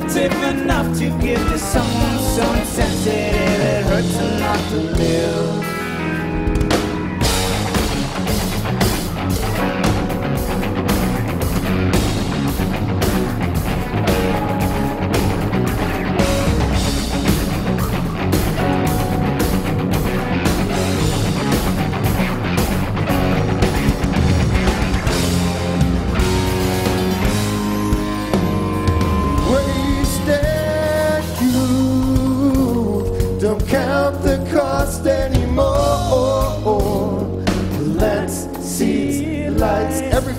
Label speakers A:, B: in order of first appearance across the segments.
A: sensitive enough to give to someone so insensitive it hurts a not to live.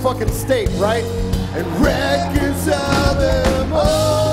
B: fucking state, right? And reconcile them all.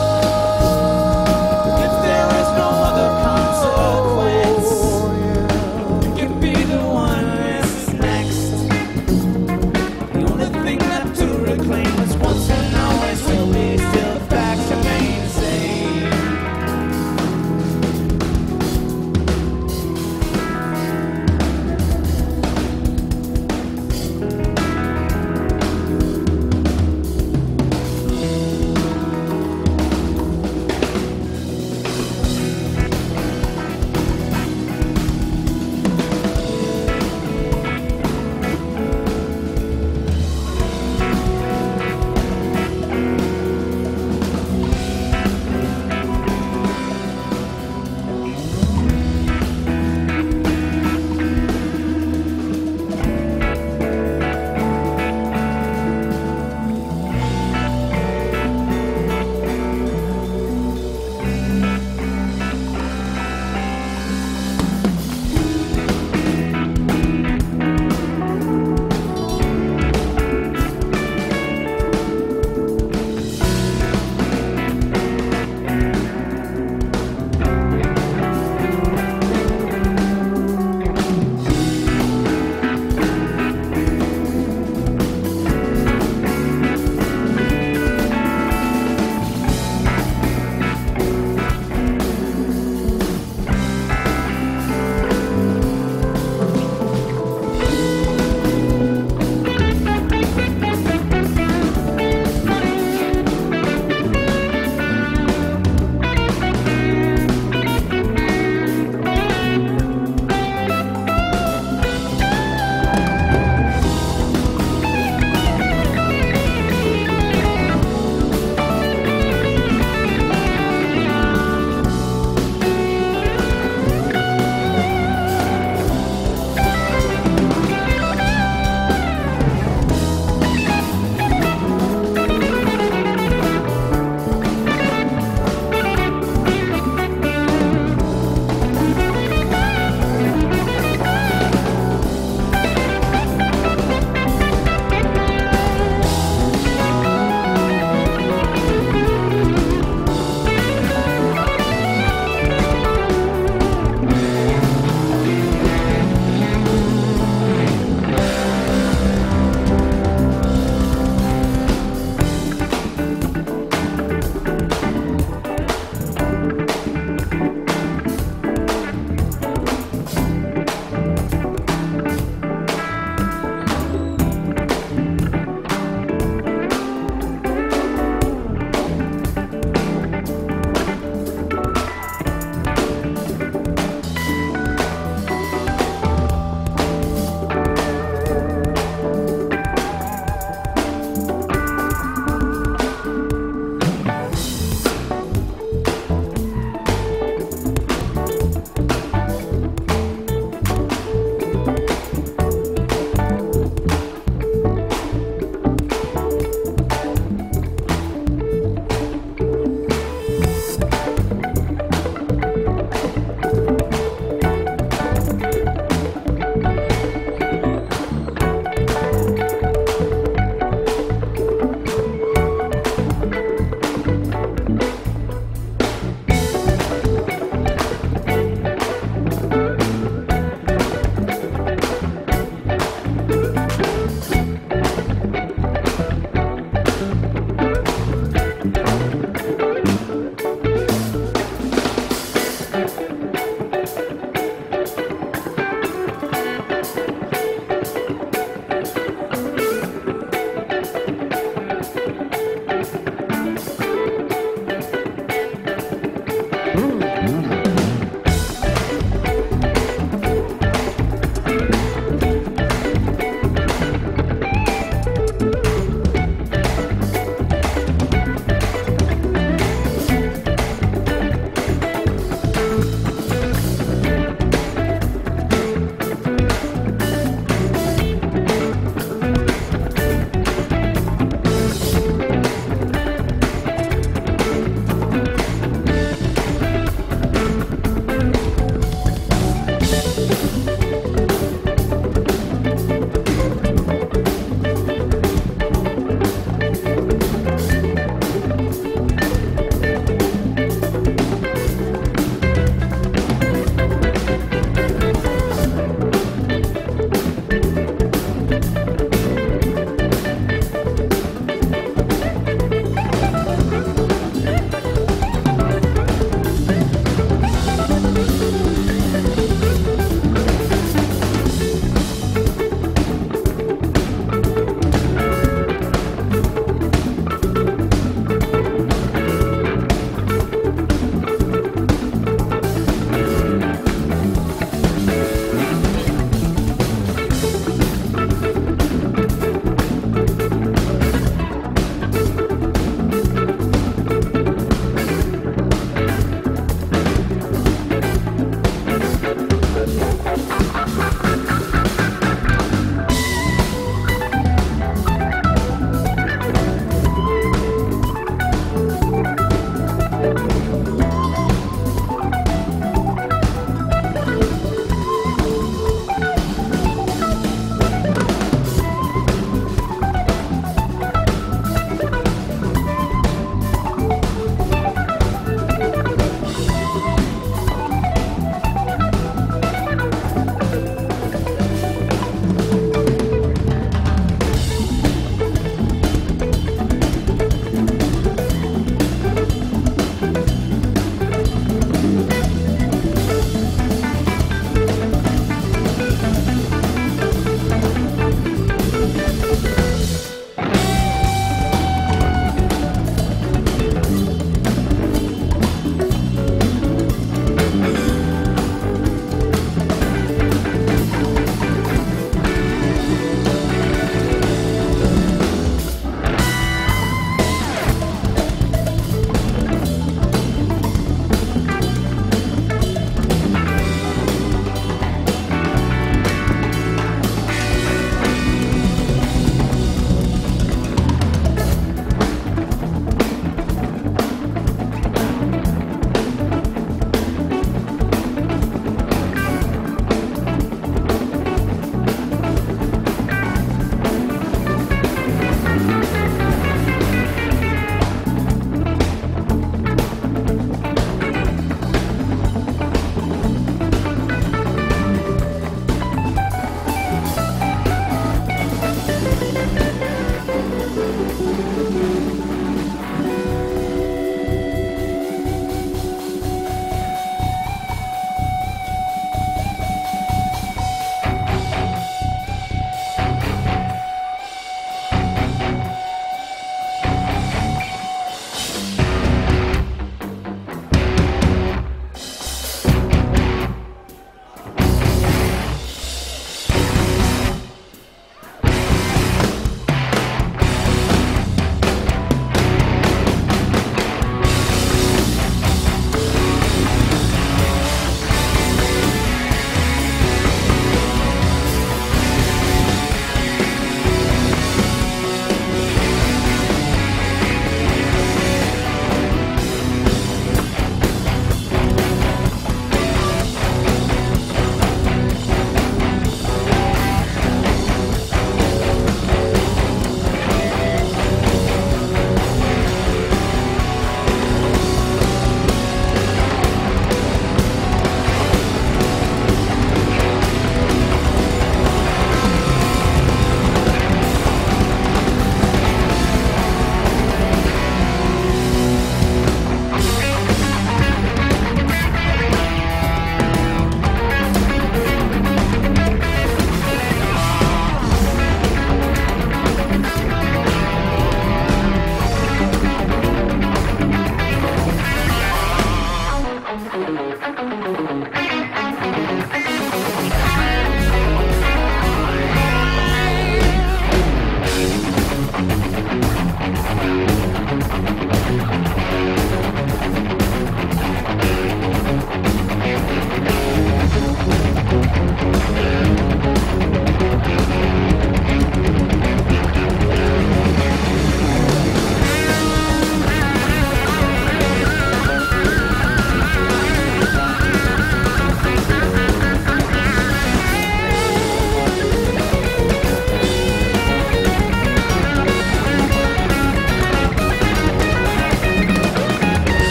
B: Don't bark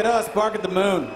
B: at us, bark at the moon.